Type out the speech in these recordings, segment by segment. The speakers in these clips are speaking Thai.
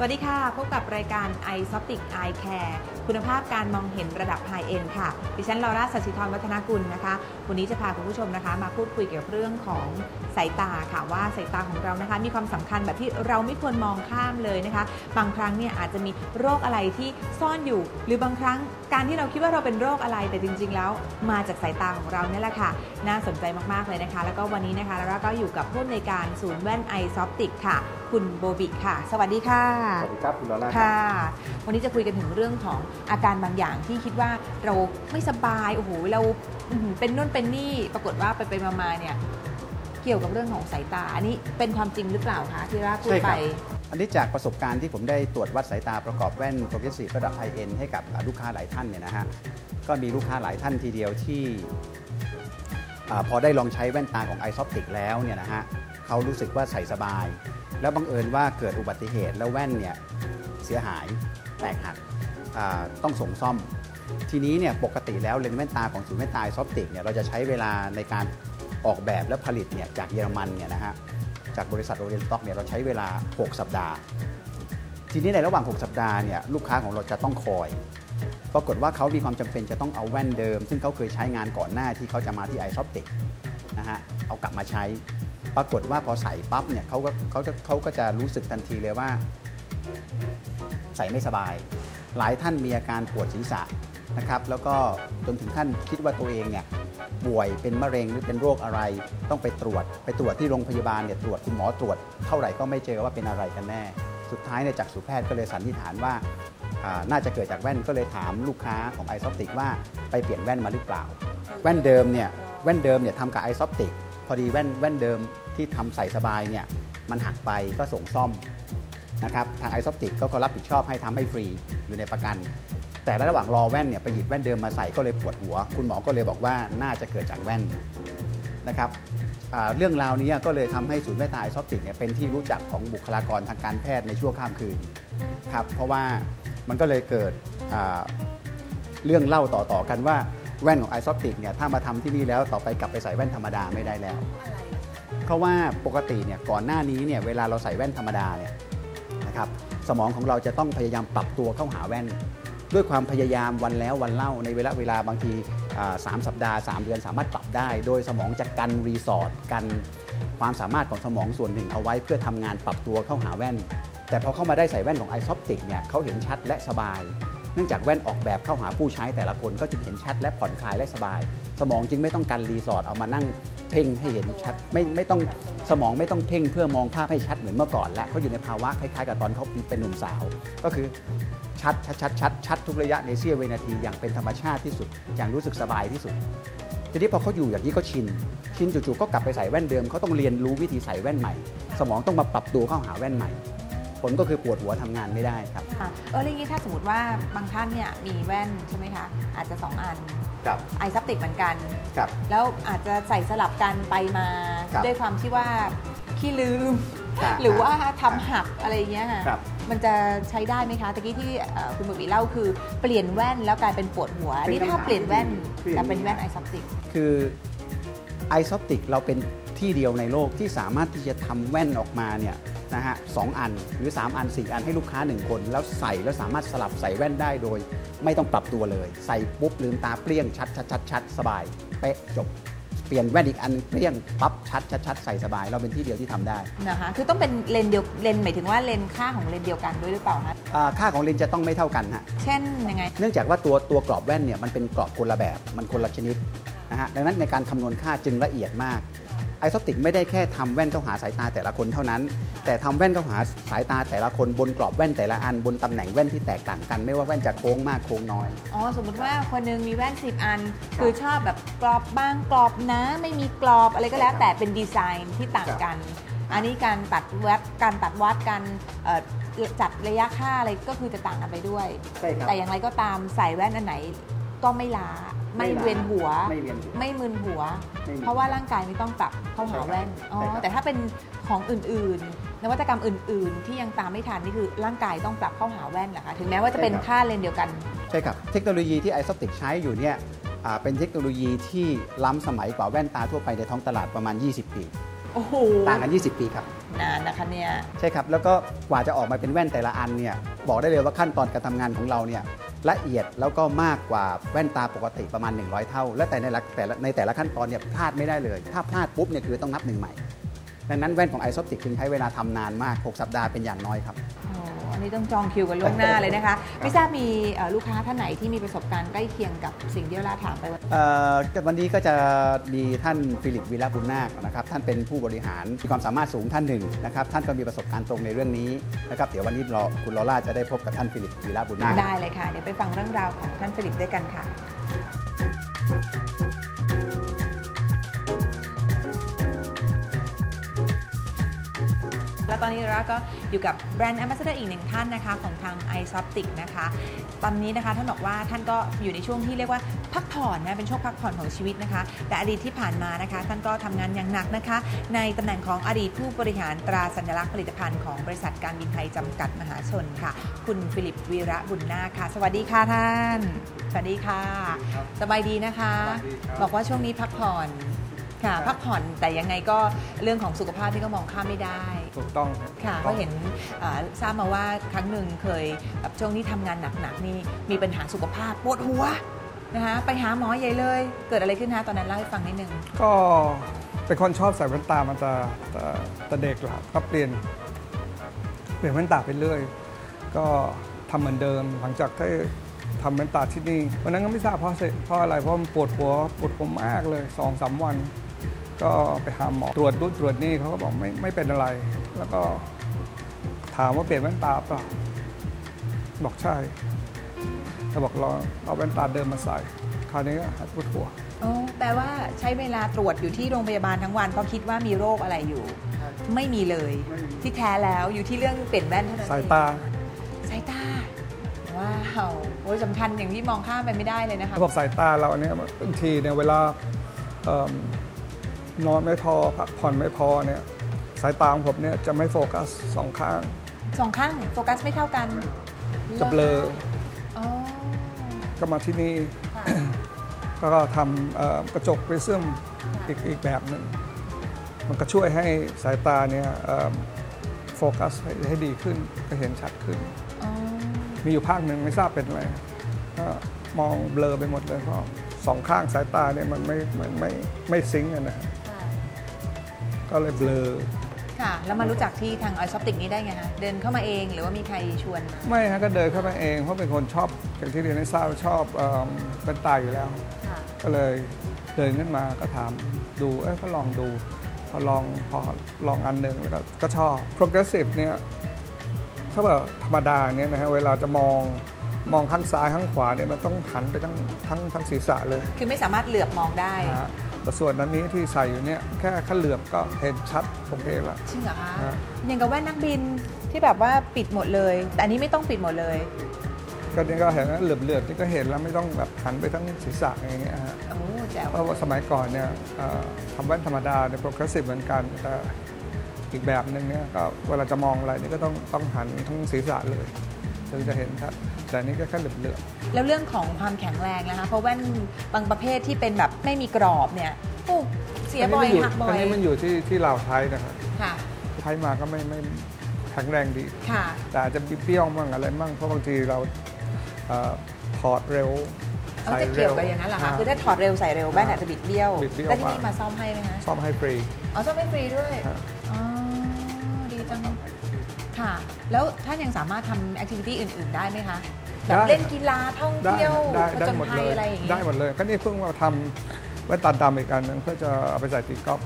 สวัสดีค่ะ พบกับรายการ i s o p t i c Eye Care คุณภาพการมองเห็นระดับ High End ค่ะ ดิฉันลอร่าสัชิธรวัฒนกุลนะคะ วันนี้จะพาคุณผู้ชมนะคะ มาพูดคุยเกี่ยวกับเรื่องของสายตาค่ะว่าสายตาของเรานะคะ มีความสำคัญแบบที่เราไม่ควรมองข้ามเลยนะคะ บางครั้งเนี่ยอาจจะมีโรคอะไรที่ซ่อนอยู่ หรือบางครั้งการที่เราคิดว่าเราเป็นโรคอะไรแต่จริง ๆ แล้ว มาจากสายตาของเราเนี่ยแหละค่ะ น่าสนใจมากๆเลยนะคะ แล้วก็วันนี้นะคะเราก็อยู่กับผู้ในวยการศูนย์แว่น i s o p t i c ค่ะ คุณโบบิค่ะ สวัสดีค่ะ สวัสดีครับ คุณลอร่าครับค่ะ วันนี้จะคุยกันถึงเรื่องของอาการบางอย่างที่คิดว่าเราไม่สบายโอ้โหเราอื้อหือเป็นนู่นเป็นนี่ปรากฏว่าไปไปๆมาๆเนี่ยเกี่ยวกับเรื่องของสายตา อันนี้เป็นความจริงหรือเปล่าคะที่ลอร่าพูดใช่ครับอันนี้จากประสบการณ์ที่ผมได้ตรวจวัดสายตาประกอบแว่น progressive ระดับ high-end ให้กับลูกค้าหลายท่านเนี่ยนะฮะก็มีลูกค้าหลายท่านทีเดียวที่อาพอได้ลองใช้แว่นตาของ i s o p t i c แล้วเนี่ยนะฮะเขารู้สึกว่าใส่สบาย แล้วบังเอิญว่าเกิดอุบัติเหตุแล้วแว่นเนี่ยเสียหายแตกหักต้องส่งซ่อม ทีนี้เนี่ยปกติแล้วเลนส์แว่นตาของศูนย์แว่นตา i s o p t i c เนี่ยเราจะใช้เวลาในการออกแบบและผลิตเนี่ยจากเยอรมันเนี่ยนะฮะจากบริษัทโอเรนต็อกเนี่ยเราใช้เวลา 6 สัปดาห์ ทีนี้ในระหว่าง 6 สัปดาห์เนี่ยลูกค้าของเราจะต้องคอย ปรากฏว่าเขามีความจำเป็นจะต้องเอาแว่นเดิม ซึ่งเขาเคยใช้งานก่อนหน้าที่เขาจะมาที่ไอซอปติกนะฮะเอากลับมาใช้ ปรากฏว่าพอใส่ปั๊บเนี่ยเขาก็เขาจะเขาก็จะรู้สึกทันทีเลยว่า ใส่ไม่สบาย หลายท่านมีอาการปวดศีรษะนะครับ แล้วก็จนถึงขั้นคิดว่าตัวเองเนี่ยป่วยเป็นมะเร็งหรือเป็นโรคอะไร ต้องไปตรวจ ไปตรวจที่โรงพยาบาลเนี่ยตรวจคุณหมอตรวจ เท่าไหร่ก็ไม่เจอว่าเป็นอะไรกันแน่ สุดท้ายเนี่ยจากสูแพทย์ก็เลยสันนิษฐานว่าอ่าน่าจะเกิดจากแว่นก็เลยถามลูกค้าของไอซอปติกว่าไปเปลี่ยนแว่นมาหรือเปล่า แว่นเดิมเนี่ยแว่นเดิมเนี่ยทำกับไอซอปติก พอดีแว่นแว่นเดิมที่ทำใส่สบายเนี่ยมันหักไปก็ส่งซ่อมนะครับทางไอซอปติกก็รับผิดชอบให้ทำให้ฟรีอยู่ในประกัน แต่ระหว่างรอแว่นเนี่ยไปหยิบแว่นเดิมมาใส่ก็เลยปวดหัว คุณหมอก็เลยบอกว่าน่าจะเกิดจากแว่นนะครับเรื่องราวนี้ก็เลยทำให้ศูนย์แว่นตาไอซอปติกเนี่ยเป็นที่รู้จักของบุคลากรทางการแพทย์ในชั่วข้ามคืนครับเพราะว่ามันก็เลยเกิดเรื่องเล่าต่อๆกันว่า แว่นของไอซอปติกเนี่ยถ้ามาทำที่นี่แล้วต่อไปกลับไปใส่แว่นธรรมดาไม่ได้แล้ว เพราะว่าปกติเนี่ยก่อนหน้านี้เนี่ยเวลาเราใส่แว่นธรรมดาเนี่ยนะครับสมองของเราจะต้องพยายามปรับตัวเข้าหาแว่น ด้วยความพยายามวันแล้ววันเล่าในเวลาเวลาบางทีอ่าสามสัปดาห์ 3 เดือนสามารถปรับได้ โดยสมองจะกัน resource กันความสามารถของสมองส่วนหนึ่งเอาไว้เพื่อทำงานปรับตัวเข้าหาแว่น แต่พอเข้ามาได้ใส่แว่นของ i s o p t i c เนี่ยเขาเห็นชัดและสบาย เนื่องจากแว่นออกแบบเข้าหาผู้ใช้แต่ละคนก็จึงเห็นชัดและผ่อนคลายและสบาย สมองจึงไม่ต้องการ resource เอามานั่งเพ่งให้เห็นชัดไม่ไม่ต้องสมองไม่ต้องเพ่งเพื่อมองภาพให้ชัดเหมือนเมื่อก่อนและเขาอยู่ในภาวะคล้ายๆกับตอนเขาเป็นหนุ่มสาว ก็คือชัดชัดชัดชัดชัดทุกระยะในเสี้ยววินาทีอย่างเป็นธรรมชาติที่สุด อย่างรู้สึกสบายที่สุดทีนี้พอเขาอยู่อย่างนี้ก็ชิน ชินจู่ๆก็กลับไปใส่แว่นเดิมเขาต้องเรียนรู้วิธีใส่แว่นใหม่ สมองต้องมาปรับตัวเข้าหาแว่นใหม่ ผลก็คือปวดหัวทำงานไม่ได้ครับค่ะเออเรื่องนี้ถ้าสมมติว่าบางท่านเนี่ยมีแว่นใช่ไหมคะอาจจะ 2 อันครับไอซับติกเหมือนกันครับแล้วอาจจะใส่สลับกันไปมาครับด้วยความที่ว่าขี้ลืมครับหรือว่าทำหักอะไรอย่างเงี้ยค่ะครับมันจะใช้ได้ไหมคะตะกี้ที่เอ่อคุณบุบีเล่าคือเปลี่ยนแว่นแล้วกลายเป็นปวดหัวเป็นนี่ถ้าคำถามเปลี่ยนแว่นที่แต่เป็นแว่นไอซับติกคือ ISOPTIK เราเป็นที่เดียวในโลกที่สามารถที่จะทำแว่นออกมาเนี่ย นะฮะสองอันหรือ 3 อัน 4 อันให้ลูกค้า 1 คน แล้วใส่แล้วสามารถสลับใส่แว่นได้โดย ไม่ต้องปรับตัวเลย ใส่ปุ๊บลืมตาเปรี้ยงชัดชัดชัดชัดสบาย เป๊ะจบ เปลี่ยนแว่นอีกอันเปรี้ยงปั๊บชัดชัดชัดใส่สบาย เราเป็นที่เดียวที่ทำได้นะคะ คือต้องเป็นเลนส์เดียวเลนส์หมายถึงว่าเลนส์ค่าของเลนส์เดียวกันด้วยหรือเปล่าคะอ่าค่าของเลนส์จะต้องไม่เท่ากันฮะเช่นยังไง เนื่องจากว่าตัวตัวกรอบแว่นเนี่ยมันเป็นกรอบคนละแบบมันคนละชนิดนะฮะดังนั้นในการคำนวณค่าจึงละเอียดมาก ไอซอปติกไม่ได้แค่ทำแว่นเข้าหาสายตาแต่ละคนเท่านั้น แต่ทำแว่นเข้าหาสายตาแต่ละคนบนกรอบแว่นแต่ละอันบนตำแหน่งแว่นที่แตกต่างกัน ไม่ว่าแว่นจะโค้งมากโค้งน้อย อ๋อ สมมุติว่าคนหนึงมีแว่น 10 อัน คือชอบแบบกรอบบ้างกรอบนะ ไม่มีกรอบอะไรก็แล้วแต่เป็นดีไซน์ที่ต่างกัน อันนี้การตัดวัดการตัดวัดการเอ่อจัดระยะค่าอะไรก็คือจะต่างกันไปด้วยใช่ครับแต่อย่างไรก็ตามใส่แว่นอันไหนก็ไม่ล้า ไม่ไม่ล้าเวียนหัว ไม่เวียนหัว ไม่มึนหัวไม่มีเพราะว่าร่างกายไม่ต้องปรับเข้าหาแว่นอ๋อใช่ครับแต่ถ้าเป็นของอื่นๆ นวัตกรรมอื่น ๆ ที่ยังตามไม่ทันนี่คือร่างกายต้องปรับเข้าหาแว่นเหรอคะถึงแม้ว่าจะเป็นค่าเลนส์เดียวกันใช่ครับเทคโนโลยีที่ไอซอปติกใช้อยู่เนี่ยอ่าเป็นเทคโนโลยีที่ล้ำสมัยกว่าแว่นตาทั่วไปในท้องตลาดประมาณ 20 ปีโอ้โหต่างกัน 20 ปีครับ นานนะคะเนี่ย ใช่ครับ แล้วก็กว่าจะออกมาเป็นแว่นแต่ละอันเนี่ย บอกได้เลยว่าขั้นตอนการทำงานของเราเนี่ย ละเอียดแล้วก็มากกว่าแว่นตาปกติประมาณ 100 เท่า และแต่ในแต่ละในแต่ละขั้นตอนเนี่ยพลาดไม่ได้เลย ถ้าพลาดปุ๊บเนี่ยคือต้องนับหนึ่งใหม่ดังนั้นแว่นของไอซอปติกจึงใช้เวลาทำนานมาก 6 สัปดาห์เป็นอย่างน้อยครับ อ้อันนี้ต้องจองคิวกันล่วงหน้าเลยนะคะไม่ทราบมีเอ่อลูกค้าท่านไหนที่มีประสบการณ์ใกล้เคียงกับสิ่งที่เราถามไปว่าเอ่อวันนี้ก็จะมีท่านฟิลิปวีระบุนนาคนะครับท่านเป็นผู้บริหารมีความสามารถสูงท่านหนึ่งนะครับท่านก็มีประสบการณ์ตรงในเรื่องนี้นะครับเดี๋ยววันนี้รอคุณลอล่าจะได้พบกับท่านฟิลิปวีระบุนนาคได้เลยค่ะเดี๋ยวไปฟังเรื่องราวของท่านฟิลิปด้วยกันค่ะ แล้วตอนนี้เราก็อยู่กับ brand ambassador อีกหนึ่งท่านนะคะของทาง i s o p t i c นะคะตอนนี้นะคะท่านบอกว่าท่านก็อยู่ในช่วงที่เรียกว่าพักผ่อนนะเป็นช่วงพักผ่อนของชีวิตนะคะ แต่อดีตที่ผ่านมานะคะ ท่านก็ทำงานอย่างหนักนะคะ ในตำแหน่งของอดีตผู้บริหารตราสัญลักษณ์ผลิตภัณฑ์ของบริษัทการบินไทยจำกัดมหาชนค่ะ คุณฟิลิปวีระบุญนาคค่ะ สวัสดีค่ะท่าน สวัสดีค่ะ สบายดีนะคะ บอกว่าช่วงนี้พักผ่อน ค่ะ พักผ่อนแต่ยังไงก็เรื่องของสุขภาพที่ก็มองข้ามไม่ได้ ถูกต้องค่ะถูก็ต้องเห็นเอ่อทราบมาว่าครั้งหนึ่งเคยแบบช่วงที่ทำงานหนักๆนี่มีปัญหาสุขภาพปวดหัวนะคะไปหาหมอใหญ่เลย เกิดอะไรขึ้นคะตอนนั้นเล่าให้ฟังนิดนึง ก็เป็นคนชอบใส่แว่นตามาแต่แต่แต่เด็กแหละครับก็เปลี่ยน เปลี่ยนแว่นตาไปเรื่อย ก็ทำเหมือนเดิม หลังจากที่ทำแว่นตาที่นี่วันนั้นก็ไม่ทราบเพราะสิเพราะอะไรเพราะมันปวดหัวปวดหัวมากเลยสองสามวัน ก็ไปหาหมอตรวจนู่นตรวจนี่เขาก็บอกไม่ไม่เป็นอะไร แล้วก็ถามว่าเปลี่ยนแว่นตาเปล่าบอกใช่เขาบอกลองเอาแว่นตาเดิมมาใส่ คราวนี้ก็หายปวดหัวโอ้แปลว่าใช้เวลาตรวจอยู่ที่โรงพยาบาลทั้งวันเพราะคิดว่ามีโรคอะไรอยู่ ไม่มีเลยที่แท้แล้วอยู่ที่เรื่องเปลี่ยนแว่นเท่านั้นสายเองตาสายตาว้าวโอ้ยสำคัญอย่างที่มองข้ามไปไม่ได้เลยนะคะระบบสายตาเราเนี่ยบางทีเนี่ยเวลาเอิ่ม นอนไม่พอพักผ่อนไม่พอเนี่ยสายตาของผมเนี่ยจะไม่โฟกัสสองข้างสองข้างโฟกัสไม่เท่ากันจะเบลออ๋อก็มาที่นี่ค่ะก็ทำเอ่อกระจกไปเสื่อมอีกอีกแบบหนึ่งมันก็ช่วยให้สายตาเนี่ยเอิ่มโฟกัสให้ให้ดีขึ้นก็เห็นชัดขึ้นอ๋อมีอยู่พักหนึ่งไม่ทราบเป็นอะไรก็มองเบลอไปหมดเลยเพราะสองข้างสายตาเนี่ยมันไม่ไม่ไม่ไม่ sync กันนะฮะ ก็เลยเบลอค่ะ แล้วมารู้จักที่ทาง ISOPTIK นี้ได้ไงคะเดินเข้ามาเองหรือว่ามีใครชวนมาไม่ฮะก็เดินเข้ามาเอง เพราะเป็นคนชอบอย่างที่เรียนให้ทราบชอบเอิ่มเป็นตาอยู่แล้ว ค่ะก็เลยเดินขึ้นมาก็ถามดูเอ้ยก็ลองดู พอลองพอลองอันหนึ่งแล้วก็ก็ชอบ progressive เนี่ยถ้าแบบธรรมดาเนี่ยนะฮะเวลาจะมองมองข้างซ้ายข้างขวาเนี่ยมันต้องหันไปทั้งทั้งทั้งศีรษะเลย คือไม่สามารถเหลือบมองได้นะฮะ แต่ส่วนอันนี้ที่ใส่อยู่เนี่ยแค่ขั้นเหลือบก็เห็นชัดโอเคละจริงเหรอคะฮะอย่างกับแว่นนักบินที่แบบว่าปิดหมดเลย แต่อันนี้ไม่ต้องปิดหมดเลย ก็นี่ก็เห็นนะเหลือบเหลือบๆนี่ก็เห็นแล้วไม่ต้องแบบหันไปทั้งศีรษะอย่างเงี้ยฮะโอ้แจ๋วเพราะว่าสมัยก่อนเนี่ยเอ่อทำแว่นธรรมดาเนี่ยโปรเกรสซีฟเหมือนกันแต่อีกแบบหนึ่งเนี่ยก็เวลาจะมองอะไรนี่ก็ต้องต้องหันทั้งศีรษะเลย ถึงจะเห็นครับ แต่อันนี่ก็แค่เหลือบเหลือบแล้วเรื่องของความแข็งแรงนะคะ เพราะแว่นบางประเภทที่เป็นแบบไม่มีกรอบเนี่ยโอ้เสียบ่อยหักบ่ออันยนี้มันอยู่ที่ที่เราใช้นะครับค่ะ ใช้มาก็ไม่ไม่แข็งแรงดี ค่ะ แต่อาจจะเปรี้ยวมั่งอะไรมั่งเพราะบางทีเราเอ่อถอดเร็วเอาจะเกี่ยวกับอย่างนั้นเหรอคะ คือถ้าถอดเร็วใส่เร็วแว่นอาจจะบิดเบี้ยว บิดเบี้ยวแล้วที่นี่มากมาซ่อมให้ไหมคะ ซ่อมให้ฟรี อ๋อซ่อมให้ฟรีด้วย ฮะ อ๋อ ดีจัง ค่ะ แล้วท่านยังสามารถทำแอคทิวิตี้อื่น ๆ ได้ไหมคะแบบเล่นกีฬาท่องได้เที่ยวได้ผได้จญหมดภัเลยยอะไรอย่างงี้ได้หมดเลยก็นี่เพิ่งมาทำแว่นตาดำอีกอันหนึงเพื่อจะเอาไปใส่ตีกอล์ฟ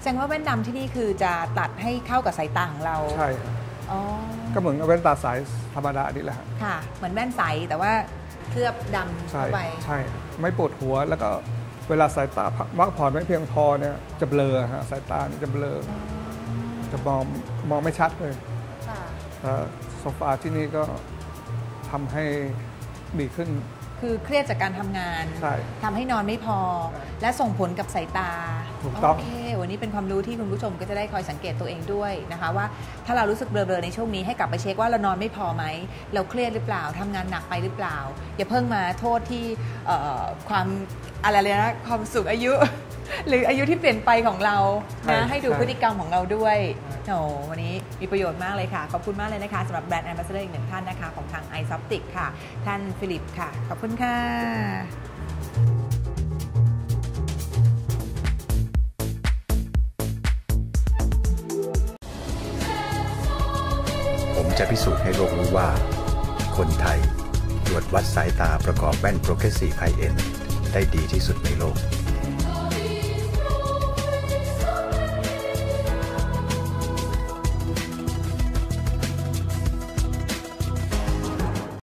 แสดงว่าแว่นดำที่นี่คือจะตัดให้เข้ากับสายตาของเราใช่ครับอ๋อก็เหมือนกับแว่นตาสายธรรมดานี่แหละครับค่ะ เหมือนแว่นใสแต่ว่าเคลือบดำใช่เข้าไป ใช่ไม่ปวดหัวแล้วก็เวลาสายตาพักพักผ่อนไม่เพียงพอเนี่ยจะเบลอฮะสายตานี่จะเบลอจะมองมองไม่ชัดเลยค่ะแต่ โซฟาที่นี่ก็ทำให้ดีขึ้น คือเครียดจากการทำงานใช่ทำให้นอนไม่พอ และส่งผลกับสายตาถูกต้องโอเค วันนี้เป็นความรู้ที่คุณผู้ชมก็จะได้คอยสังเกตตัวเองด้วยนะคะ ว่าถ้าเรารู้สึกเบลอๆในช่วงนี้ให้กลับไปเช็คว่าเรานอนไม่พอไหม เราเครียดหรือเปล่าทำงานหนักไปหรือเปล่า อย่าเพิ่งมาโทษที่เอ่อความอะไรเลยนะความสูงอายุ หรืออายุที่เปลี่ยนไปของเราใช่นะ ให้ดูใช่พฤติกรรมของเราด้วยโอ้วันนี้มีประโยชน์มากเลยค่ะ ขอบคุณมากเลยนะคะสำหรับ brand ambassador อีกหนึ่งท่านนะคะ ของทาง i s o p t i c ค่ะ ท่านฟิลิปค่ะ ขอบคุณค่ะผมจะพิสูจน์ให้โลกรู้ว่า คนไทยตรวจวัดสายตาประกอบแว่น Progressive High End ได้ดีที่สุดในโลก